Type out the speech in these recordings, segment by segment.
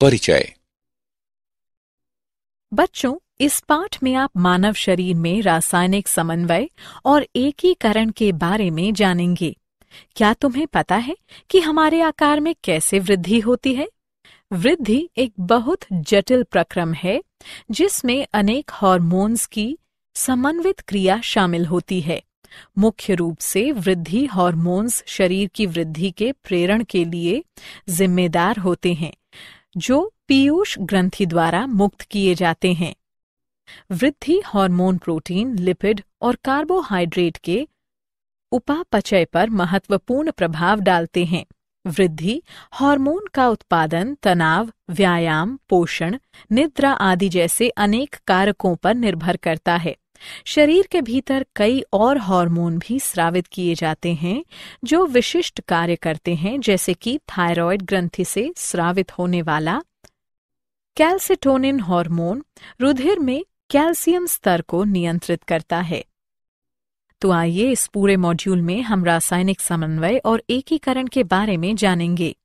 परिचय। बच्चों, इस पाठ में आप मानव शरीर में रासायनिक समन्वय और एकीकरण के बारे में जानेंगे। क्या तुम्हें पता है कि हमारे आकार में कैसे वृद्धि होती है? वृद्धि एक बहुत जटिल प्रक्रम है, जिसमें अनेक हार्मोन्स की समन्वित क्रिया शामिल होती है। मुख्य रूप से वृद्धि हार्मोन्स शरीर की वृद्धि के प्रेरण के लिए जिम्मेदार होते हैं। जो पीयूष ग्रंथि द्वारा मुक्त किए जाते हैं। वृद्धि हार्मोन प्रोटीन, लिपिड और कार्बोहाइड्रेट के उपापचय पर महत्वपूर्ण प्रभाव डालते हैं। वृद्धि हार्मोन का उत्पादन, तनाव, व्यायाम, पोषण, निद्रा आदि जैसे अनेक कारकों पर निर्भर करता है। शरीर के भीतर कई और हार्मोन भी स्रावित किए जाते हैं, जो विशिष्ट कार्य करते हैं, जैसे कि थायराइड ग्रंथि से स्रावित होने वाला कैल्सिटोनिन हार्मोन रुधिर में कैल्शियम स्तर को नियंत्रित करता है। तो आइए इस पूरे मॉड्यूल में हम रासायनिक समन्वय और एकीकरण के बारे में जानेंगे।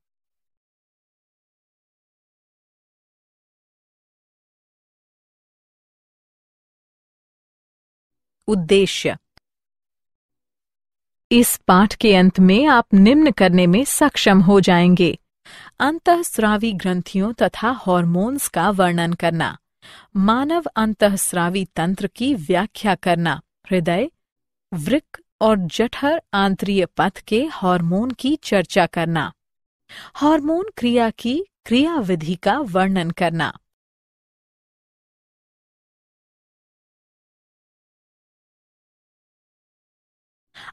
उद्देश्य। इस पाठ के अंत में आप निम्न करने में सक्षम हो जाएँगे। अंतःस्रावी ग्रंथियों तथा हॉर्मोन्स का वर्णन करना। मानव अंतःस्रावी तंत्र की व्याख्या करना। हृदय वृक और जठर आंतरीय पथ के हार्मोन की चर्चा करना। हार्मोन क्रिया की क्रियाविधि का वर्णन करना।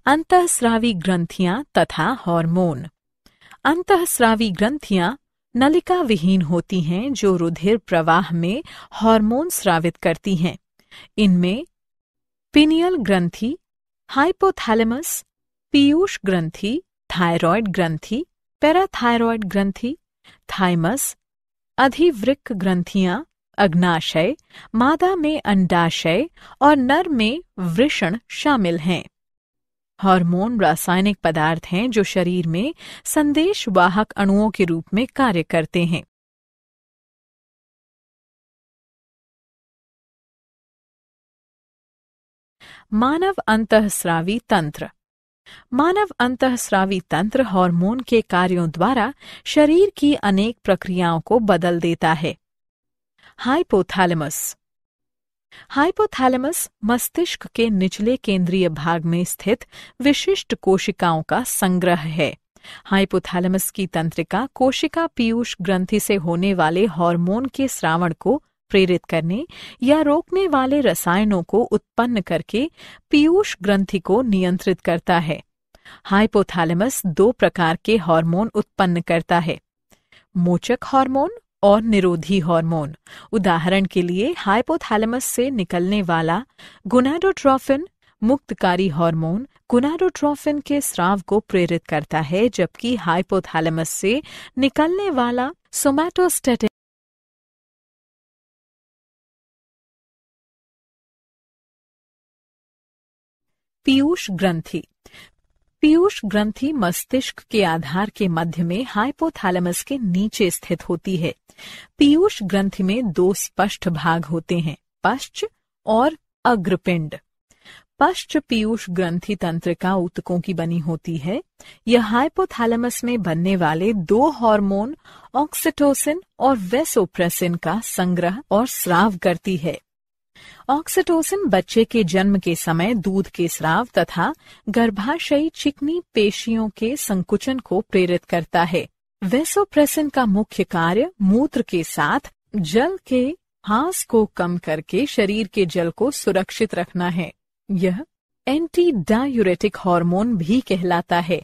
अंतःस्रावी ग्रंथियाँ तथा हार्मोन अंतःस्रावी ग्रंथियाँ नलिका विहीन होती हैं जो रुधिर प्रवाह में हार्मोन स्रावित करती हैं इनमें पिनियल ग्रंथि हाइपोथैलेमस पीयूष ग्रंथि थायराइड ग्रंथि पैराथायरॉयड ग्रंथि थाइमस अधिवृक ग्रंथियाँ अग्नाशय मादा में अंडाशय और नर में वृषण शामिल हैं हार्मोन रासायनिक पदार्थ हैं जो शरीर में संदेशवाहक अणुओं के रूप में कार्य करते हैं। मानव अंतःस्रावी तंत्र। मानव अंतःस्रावी तंत्र हार्मोन के कार्यों द्वारा शरीर की अनेक प्रक्रियाओं को बदल देता है। हाइपोथैलेमस। हाइपोथैलेमस मस्तिष्क के निचले केंद्रीय भाग में स्थित विशिष्ट कोशिकाओं का संग्रह है। हाइपोथैलेमस की तंत्रिका कोशिका पीयूष ग्रंथि से होने वाले हार्मोन के श्रावण को प्रेरित करने या रोकने वाले रसायनों को उत्पन्न करके पीयूष ग्रंथि को नियंत्रित करता है। हाइपोथैलेमस दो प्रकार के हार्मोन उत्पन्न करता है। मोचक हार्मोन और निरोधी हार्मोन। उदाहरण के लिए हाइपोथैलेमस से निकलने वाला गुनाडोट्रोफिन मुक्तकारी हार्मोन गुनाडोट्रोफिन के स्राव को प्रेरित करता है, जबकि हाइपोथैलेमस से निकलने वाला सोमैटोस्टेटिन पीयूष ग्रंथि। पीयूष ग्रंथि मस्तिष्क के आधार के मध्य में हाइपोथैलेमस के नीचे स्थित होती है। पीयूष ग्रंथि में दो स्पष्ट भाग होते हैं, पश्च और अग्रपिंड। पश्च पीयूष ग्रंथि तंत्रिका ऊतकों की बनी होती है। यह हाइपोथैलेमस में बनने वाले दो हार्मोन ऑक्सीटोसिन और वेसोप्रेसिन का संग्रह और स्राव करती है। ऑक्सीटोसिन बच्चे के जन्म के समय दूध के स्राव तथा गर्भाशयी चिकनी पेशियों के संकुचन को प्रेरित करता है। वेसोप्रेसिन का मुख्य कार्य मूत्र के साथ जल के हास को कम करके शरीर के जल को सुरक्षित रखना है। यह एंटी डायूरेटिक हार्मोन भी कहलाता है।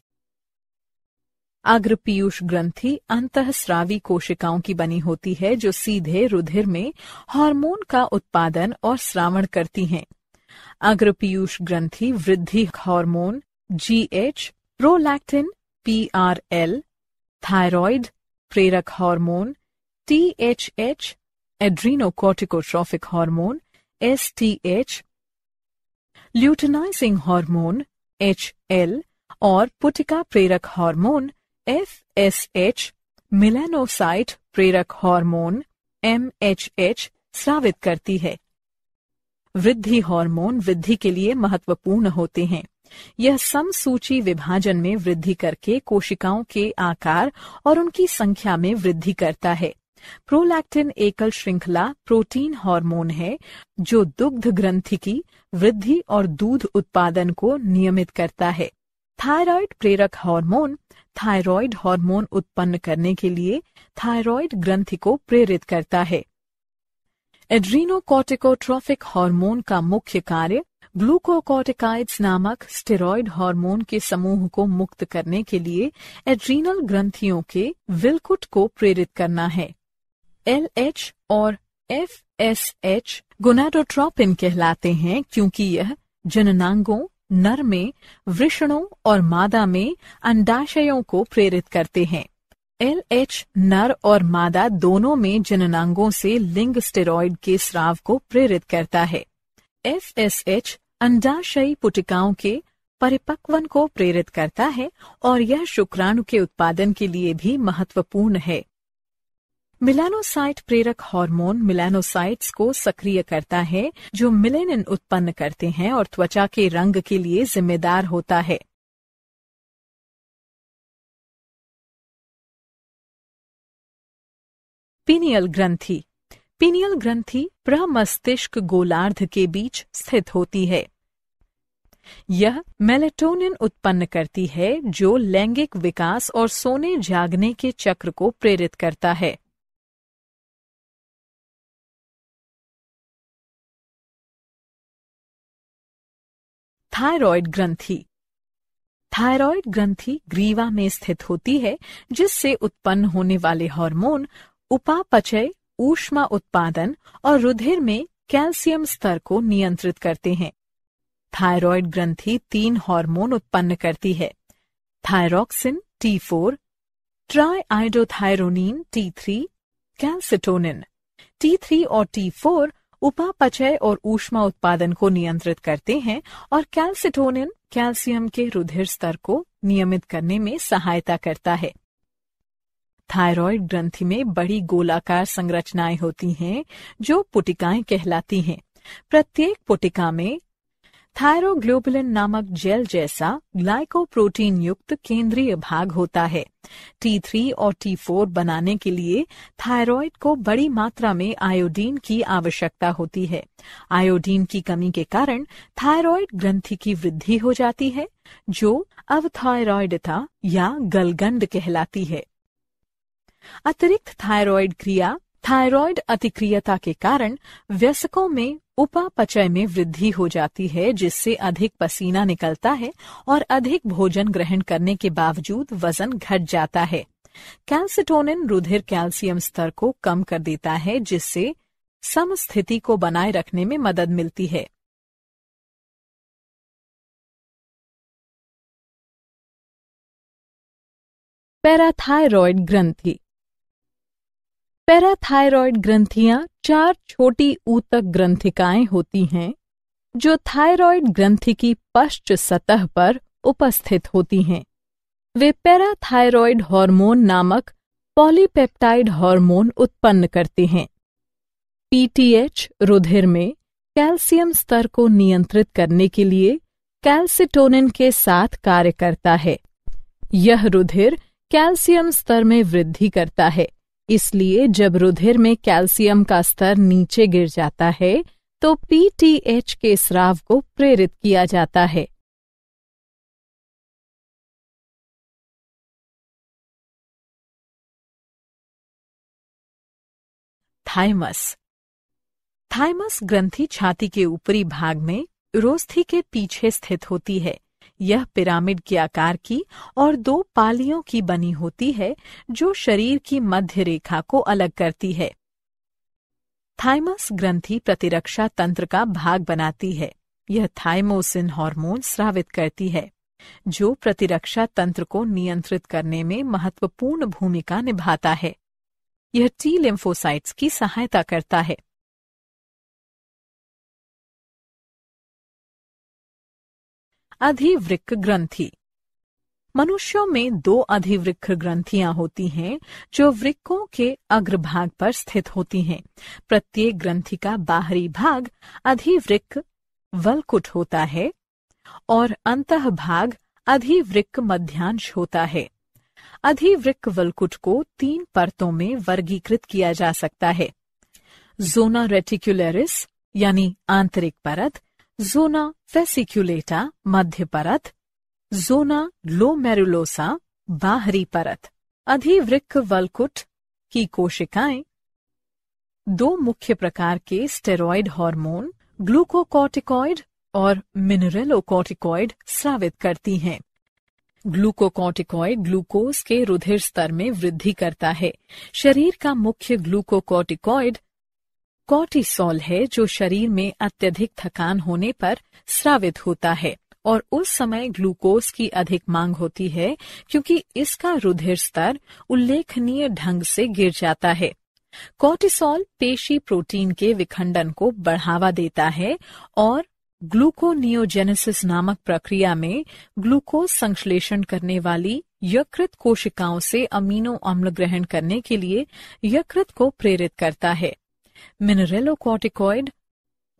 अग्र पीयूष ग्रंथि अंतःस्रावी कोशिकाओं की बनी होती है जो सीधे रुधिर में हार्मोन का उत्पादन और श्रावण करती हैं। अग्र पीयूष ग्रंथि वृद्धि hormone GH prolactin PRL thyroid, प्रेरक hormone THH adrenocorticotrophic hormone STH luteinising hormone HL और पुटिका प्रेरक hormone F S H melanocyte प्रेरक हार्मोन एम एच एच स्रावित करती है। वृद्धि हार्मोन वृद्धि के लिए महत्वपूर्ण होते हैं। यह समसूची विभाजन में वृद्धि करके कोशिकाओं के आकार और उनकी संख्या में वृद्धि करता है। प्रोलैक्टिन एकल श्रृंखला प्रोटीन हार्मोन है, जो दुग्ध ग्रंथि की वृद्धि और दूध उत्पादन को नियमित करता है। थायराइड प्रेरक हार्मोन थायराइड हार्मोन उत्पन्न करने के लिए थायराइड ग्रंथि को प्रेरित करता है। एड्रीनोकॉर्टिकोट्रोफिक हार्मोन का मुख्य कार्य ग्लूकोकॉर्टिकाइड्स नामक स्टेरॉयड हार्मोन के समूह को मुक्त करने के लिए एड्रीनल ग्रंथियों के विलकुट को प्रेरित करना है। एलएच और एफएसएच गुनाडोट्रोपिन कहलाते हैं क्योंकि यह जननांगों नर में, वृषणों और मादा में अंडाशयों को प्रेरित करते हैं। एल एच नर और मादा दोनों में जननांगों से लिंग स्टेरॉयड के स्राव को प्रेरित करता है। एफ़ एस एच अंडाशयी पुटिकाओं के परिपक्वन को प्रेरित करता है और यह शुक्राणु के उत्पादन के लिए भी महत्वपूर्ण है। मिलानोसाइट प्रेरक हार्मोन मिलानोसाइट्स को सक्रिय करता है, जो मिलेनिन उत्पन्न करते हैं और त्वचा के रंग के लिए जिम्मेदार होता है। पीनियल ग्रंथि। पीनियल ग्रंथि प्रमस्तिष्क गोलार्ध के बीच स्थित होती है। यह मेलेटोनिन उत्पन्न करती है, जो लैंगिक विकास और सोने जागने के चक्र को प्रेरित करता है। थायराइड ग्रंथि। थायराइड ग्रंथि ग्रीवा में स्थित होती है, जिससे उत्पन्न होने वाले हार्मोन उपापचय, ऊष्मा उत्पादन और रुधिर में कैल्शियम स्तर को नियंत्रित करते हैं। थायराइड ग्रंथि तीन हार्मोन उत्पन्न करती है, thyroxine, T four triiodothyronine T three, calcitonin. T three और टी फोर उपापचय और ऊष्मा उत्पादन को नियंत्रित करते हैं और कैल्सिटोनिन, कैल्सियम के रुधिर स्तर को नियमित करने में सहायता करता है। थायराइड ग्रंथि में बड़ी गोलाकार संरचनाएँ होती हैं, जो पुटिकाएँ कहलाती हैं। प्रत्येक पुटिका में थायरोग्लोबुलिन नामक जेल जैसा ग्लाइकोप्रोटीन युक्त केंद्रीय भाग होता है। T3 और T4 बनाने के लिए थायराइड को बड़ी मात्रा में आयोडीन की आवश्यकता होती है। आयोडीन की कमी के कारण थायराइड ग्रंथि की वृद्धि हो जाती है, जो अवथायरॉयडता या गलगंड कहलाती है। अतिरिक्त थायराइड क्रिया थायराइड अतिक्रियता के कारण व्यस्कों में उपापचय में वृद्धि हो जाती है, जिससे अधिक पसीना निकलता है और अधिक भोजन ग्रहण करने के बावजूद वज़न घट जाता है। कैल्सिटोनिन रुधिर कैल्शियम स्तर को कम कर देता है, जिससे समस्थिति को बनाए रखने में मदद मिलती है। पैराथायरॉयड ग्रंथि। पैराथायरॉयड ग्रंथियाँ चार छोटी ऊतक ग्रंथिकाएँ होती हैं, जो थायरॉयड ग्रंथि की पश्च सतह पर उपस्थित होती हैं। वे पैराथायरॉयड हार्मोन नामक पॉलीपेप्टाइड हार्मोन उत्पन्न करते हैं। पीटीएच रुधिर में कैल्शियम स्तर को नियंत्रित करने के लिए कैल्सिटोनिन के साथ कार्य करता है। यह रुधिर कैल्शियम स्तर में वृद्धि करता है। इसलिए जब रुधिर में कैल्शियम का स्तर नीचे गिर जाता है तो पीटीएच के स्राव को प्रेरित किया जाता है। थाइमस। थाइमस ग्रंथि छाती के ऊपरी भाग में रोस्थी के पीछे स्थित होती है। यह पिरामिड के आकार की और दो पालियों की बनी होती है, जो शरीर की मध्य रेखा को अलग करती है। थाइमस ग्रंथि प्रतिरक्षा तंत्र का भाग बनाती है। यह थाइमोसिन हार्मोन स्रावित करती है, जो प्रतिरक्षा तंत्र को नियंत्रित करने में महत्वपूर्ण भूमिका निभाता है। यह टी लिम्फोसाइट्स की सहायता करता है। अधिवृक्क ग्रंथि मनुष्यों में दो अधिवृक्ष ग्रंथियाँ होती हैं, जो वृक्कों के अग्रभाग पर स्थित होती हैं। प्रत्येक ग्रंथि का बाहरी भाग अधिवृक्क वलकुट होता है और अंत भाग अधिवृक्क मध्यांश होता है। अधिवृक्क वलकुट को तीन परतों में वर्गीकृत किया जा सकता है। जोना रेटिकुलरिस यानी आंतरिक परत जोना फेसिक्यूलेटा मध्य परत जोना लोमेरुलोसा बाहरी परत अधिवृक्क वलकुट की कोशिकाएँ दो मुख्य प्रकार के स्टेरॉयड हार्मोन ग्लूकोकॉर्टिकॉइड और मिनरलोकॉर्टिकॉइड स्रावित करती हैं। ग्लूकोकॉर्टिकॉइड ग्लूकोज के रुधिर स्तर में वृद्धि करता है। शरीर का मुख्य ग्लूकोकॉर्टिकॉइड कॉर्टिसोल है जो शरीर में अत्यधिक थकान होने पर स्रावित होता है और उस समय ग्लूकोज की अधिक मांग होती है क्योंकि इसका रुधिर स्तर उल्लेखनीय ढंग से गिर जाता है। कॉर्टिसोल पेशी प्रोटीन के विखंडन को बढ़ावा देता है और ग्लूकोनियोजेनेसिस नामक प्रक्रिया में ग्लूकोज संश्लेषण करने वाली यकृत कोशिकाओं से अमीनो अम्ल ग्रहण करने के लिए यकृत को प्रेरित करता है। मिनरेलोकॉर्टिकॉइड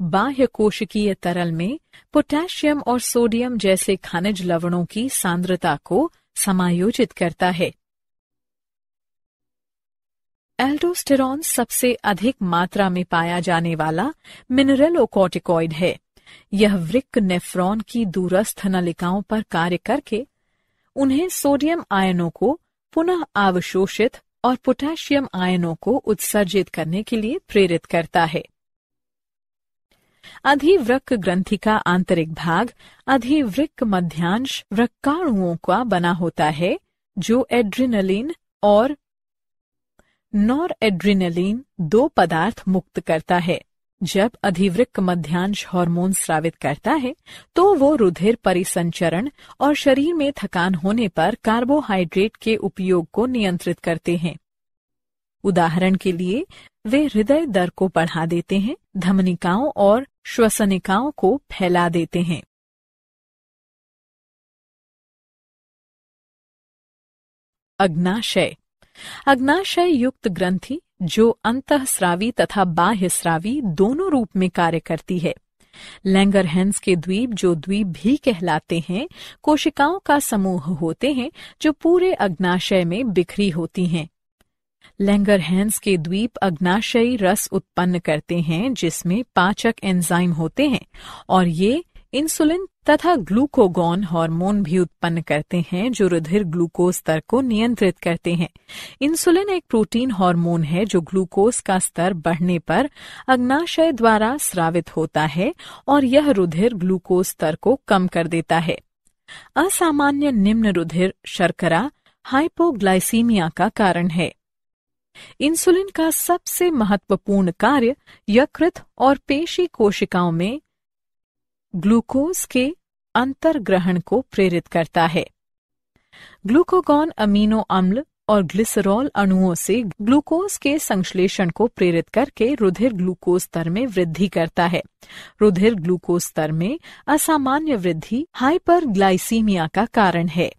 बाह्य कोशिकीय तरल में पोटेशियम और सोडियम जैसे खनिज लवणों की सांद्रता को समायोजित करता है। एल्डोस्टेरॉन सबसे अधिक मात्रा में पाया जाने वाला मिनरेलोकॉर्टिकॉइड है। यह वृक्क नेफ्रॉन की दूरस्थ नलिकाओं पर कार्य करके उन्हें सोडियम आयनों को पुनः अवशोषित और पोटेशियम आयनों को उत्सर्जित करने के लिए प्रेरित करता है। अधिवृक्क ग्रंथि का आंतरिक भाग अधिवृक्क मध्यांश वृक्काणुओं का बना होता है, जो एड्रिनलिन और नॉर एड्रिनलिन दो पदार्थ मुक्त करता है। जब अधिवृक्क मध्यांश हार्मोन स्रावित करता है तो वो रुधिर परिसंचरण और शरीर में थकान होने पर कार्बोहाइड्रेट के उपयोग को नियंत्रित करते हैं। उदाहरण के लिए, वे हृदय दर को बढ़ा देते हैं, धमनिकाओं और श्वसनिकाओं को फैला देते हैं। अग्नाशय। अग्नाशय युक्त ग्रंथि जो अंतःस्रावी तथा बाह्य स्रावी दोनों रूप में कार्य करती है। लैंगरहेंस के द्वीप जो द्वीप भी कहलाते हैं, कोशिकाओं का समूह होते हैं जो पूरे अग्नाशय में बिखरी होती हैं। लैंगरहेंस के द्वीप अग्नाशयी रस उत्पन्न करते हैं, जिसमें पाचक एंजाइम होते हैं, और ये इंसुलिन तथा ग्लूकोगॉन हार्मोन भी उत्पन्न करते हैं, जो रुधिर ग्लूकोज स्तर को नियंत्रित करते हैं। इंसुलिन एक प्रोटीन हार्मोन है, जो ग्लूकोज का स्तर बढ़ने पर अग्नाशय द्वारा स्रावित होता है और यह रुधिर ग्लूकोज स्तर को कम कर देता है। असामान्य निम्न रुधिर शर्करा हाइपोग्लाइसीमिया का कारण है। इंसुलिन का सबसे महत्वपूर्ण कार्य यकृत और पेशी कोशिकाओं में ग्लूकोज के अंतर्ग्रहण को प्रेरित करता है। ग्लूकोगॉन अमीनो अम्ल और ग्लिसरॉल अणुओं से ग्लूकोज के संश्लेषण को प्रेरित करके रुधिर ग्लूकोज स्तर में वृद्धि करता है। रुधिर ग्लूकोज स्तर में असामान्य वृद्धि हाइपरग्लाइसीमिया का कारण है।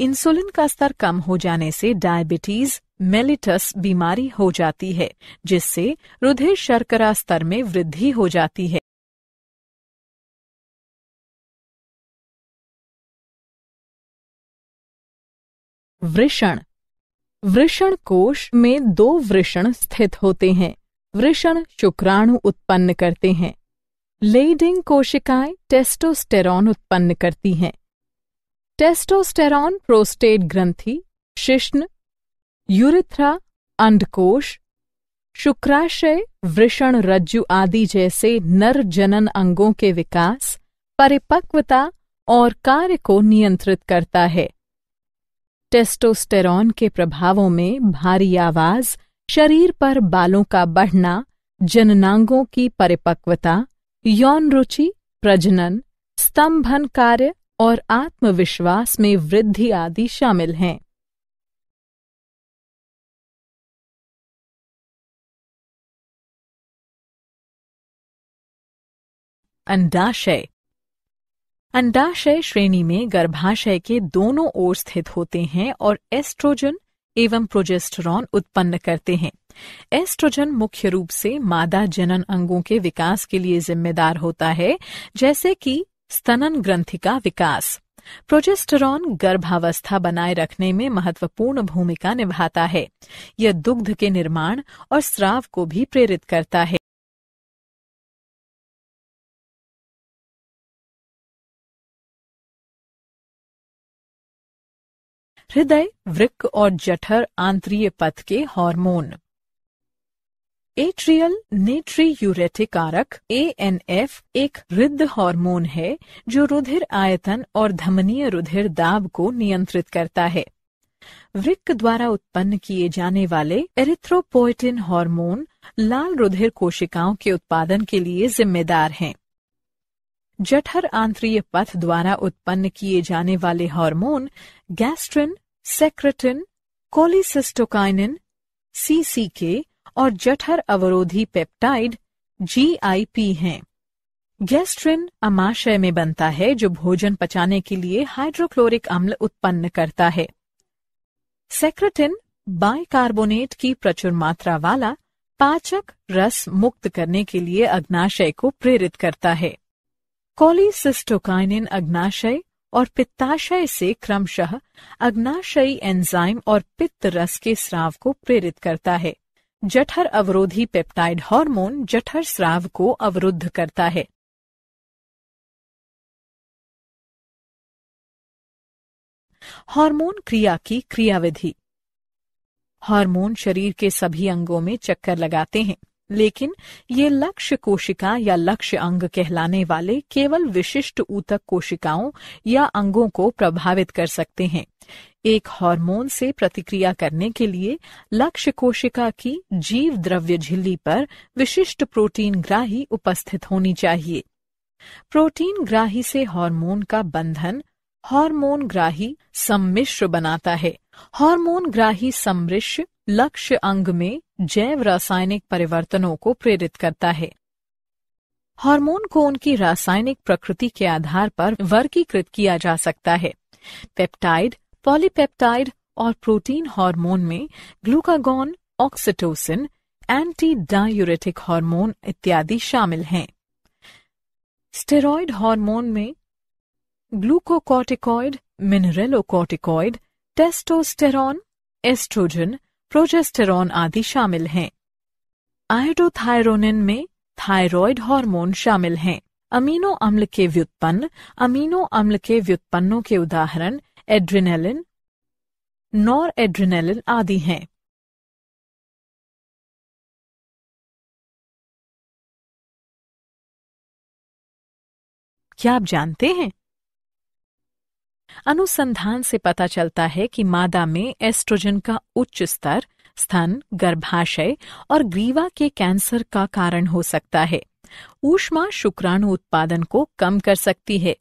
इंसुलिन का स्तर कम हो जाने से डायबिटीज़ मेलिटस बीमारी हो जाती है, जिससे रुधिर शर्करा स्तर में वृद्धि हो जाती है। वृषण। वृषण कोश में दो वृषण स्थित होते हैं। वृषण शुक्राणु उत्पन्न करते हैं। लेडिंग कोशिकाएँ टेस्टोस्टेरॉन उत्पन्न करती हैं। टेस्टोस्टेरॉन प्रोस्टेट ग्रंथि, शिश्न, यूरिथ्रा, अंडकोश, शुक्राशय, वृषण रज्जु आदि जैसे नर जनन अंगों के विकास, परिपक्वता और कार्य को नियंत्रित करता है। टेस्टोस्टेरॉन के प्रभावों में भारी आवाज़, शरीर पर बालों का बढ़ना, जननांगों की परिपक्वता, यौन रुचि, प्रजनन, स्तंभन कार्य और आत्मविश्वास में वृद्धि आदि शामिल हैं। अंडाशय अंडाशय श्रेणी में गर्भाशय के दोनों ओर स्थित होते हैं और एस्ट्रोजन एवं प्रोजेस्टेरॉन उत्पन्न करते हैं। एस्ट्रोजन मुख्य रूप से मादा जनन अंगों के विकास के लिए जिम्मेदार होता है, जैसे कि स्तनन ग्रंथि का विकास। प्रोजेस्टेरॉन गर्भावस्था बनाए रखने में महत्वपूर्ण भूमिका निभाता है। यह दुग्ध के निर्माण और स्राव को भी प्रेरित करता है। हृदय, वृक्क और जठर आंतरीय पथ के हार्मोन। एट्रियल नेट्री यूरेटिक कारक एएनएफ एक रिद्ध हार्मोन है, जो रुधिर आयतन और धमनीय रुधिर दाब को नियंत्रित करता है। वृक्क द्वारा उत्पन्न किए जाने वाले एरिथ्रोपोइटिन हार्मोन लाल रुधिर कोशिकाओं के उत्पादन के लिए जिम्मेदार हैं। जठर आंतरीय पथ द्वारा उत्पन्न किए जाने वाले hormone gastrin secretin, cholecystokinin CCK और जठर अवरोधी पेप्टाइड जीआईपी हैं। गैस्ट्रिन अमाशय में बनता है जो भोजन पचाने के लिए हाइड्रोक्लोरिक अम्ल उत्पन्न करता है। सेक्रेटिन बाइकार्बोनेट की प्रचुर मात्रा वाला पाचक रस मुक्त करने के लिए अग्नाशय को प्रेरित करता है। कोलिसिस्टोकाइनिन अग्नाशय और पित्ताशय से क्रमशः अग्नाशयी एंजाइम और पित्त रस के स्राव को प्रेरित करता है। जठर अवरोधी पेप्टाइड हार्मोन जठर स्राव को अवरुद्ध करता है। हार्मोन क्रिया की क्रियाविधि। हार्मोन शरीर के सभी अंगों में चक्कर लगाते हैं। लेकिन ये लक्ष्य कोशिका या लक्ष्य अंग कहलाने वाले केवल विशिष्ट ऊतक कोशिकाओं या अंगों को प्रभावित कर सकते हैं। एक हार्मोन से प्रतिक्रिया करने के लिए लक्ष्य कोशिका की जीव द्रव्य झिल्ली पर विशिष्ट प्रोटीन ग्राही उपस्थित होनी चाहिए। प्रोटीन ग्राही से हार्मोन का बंधन हार्मोन ग्राही सम्मिश्र बनाता है। हार्मोन ग्राही सम्मिश्र लक्ष्य अंग में जैव रासायनिक परिवर्तनों को प्रेरित करता है। हार्मोन को उनकी रासायनिक प्रकृति के आधार पर वर्गीकृत किया जा सकता है। पेप्टाइड, पॉलीपेप्टाइड और प्रोटीन हार्मोन में glucagon, oxytocin anti diuretic hormone इत्यादि शामिल हैं। स्टेरॉयड हार्मोन में glucocorticoid mineralocorticoid testosterone oestrogen progesterone आदि शामिल हैं। आयोडोथायरोनिन में थायराइड हार्मोन शामिल हैं। अमीनो अम्ल के व्युत्पन्न, अमीनो अम्ल के व्युत्पन्नों के उदाहरण एड्रिनेलिन नॉर एड्रिनेलिन आदि हैं। क्या आप जानते हैं? अनुसंधान से पता चलता है कि मादा में एस्ट्रोजन का उच्च स्तर, स्तन, गर्भाशय और ग्रीवा के कैंसर का कारण हो सकता है। ऊष्मा शुक्राणु उत्पादन को कम कर सकती है।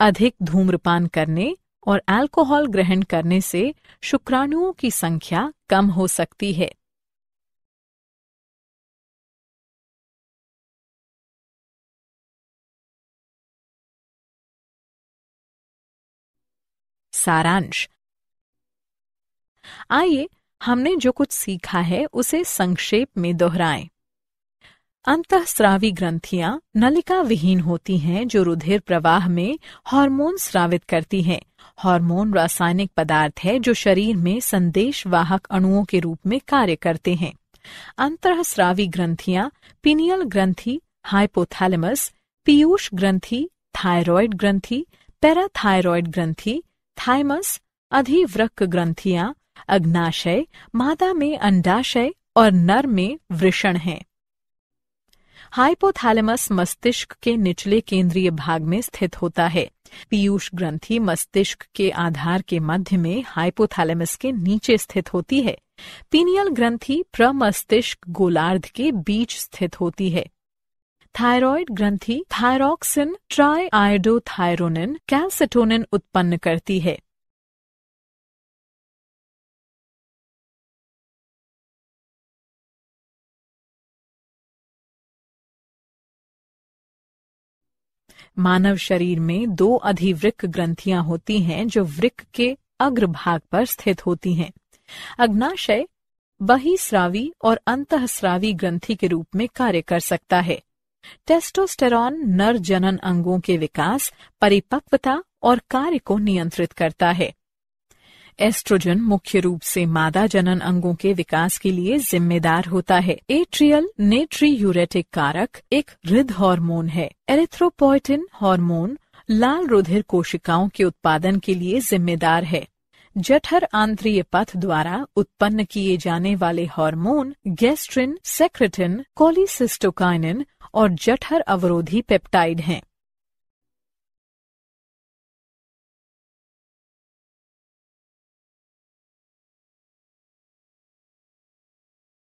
अधिक धूम्रपान करने और अल्कोहल ग्रहण करने से शुक्राणुओं की संख्या कम हो सकती है। सारांश। आइए, हमने जो कुछ सीखा है, उसे संक्षेप में दोहराएँ। अंतःस्रावी ग्रंथियाँ नलिका विहीन होती हैं, जो रुधिर प्रवाह में हार्मोन स्रावित करती हैं। हार्मोन रासायनिक पदार्थ है, जो शरीर में संदेश वाहक अणुओं के रूप में कार्य करते हैं। अंतःस्रावी ग्रंथियाँ पिनियल ग्रंथि, हाइपोथैलेमस, पीयूष ग्रंथि, थायराइड ग्रंथि पैराथायरॉयड ग्रंथि थाइमस अधिवृक्क ग्रंथियाँ, अग्नाशय, मादा में अंडाशय और नर में वृषण हैं। हाइपोथैलेमस मस्तिष्क के निचले केंद्रीय भाग में स्थित होता है। पीयूष ग्रंथि मस्तिष्क के आधार के मध्य में हाइपोथैलेमस के नीचे स्थित होती है। पीनियल ग्रंथि प्रमस्तिष्क गोलार्ध के बीच स्थित होती है। थायराइड ग्रंथि थायरॉक्सिन ट्राई आयोडोथायरोनिन कैल्सेटोनिन उत्पन्न करती है। मानव शरीर में दो अधिवृक ग्रंथियाँ होती हैं जो वृक के अग्रभाग पर स्थित होती हैं। अग्नाशय, बहिस्रावी और अंतःस्रावी ग्रंथि के रूप में कार्य कर सकता है। टेस्टोस्टेरॉन नर जनन अंगों के विकास, परिपक्वता और कार्य को नियंत्रित करता है। एस्ट्रोजन मुख्य रूप से मादा जनन अंगों के विकास के लिए जिम्मेदार होता है। एट्रियल नेट्री यूरेटिक कारक एक हृद हार्मोन है। एरिथ्रोपोइटिन हार्मोन लाल रुधिर कोशिकाओं के उत्पादन के लिए जिम्मेदार है। जठर आंतरीय पथ द्वारा उत्पन्न किए जाने वाले हार्मोन गैस्ट्रिन, सेक्रेटिन, कोलिसिस्टोकाइनिन और जठर अवरोधी पेप्टाइड हैं।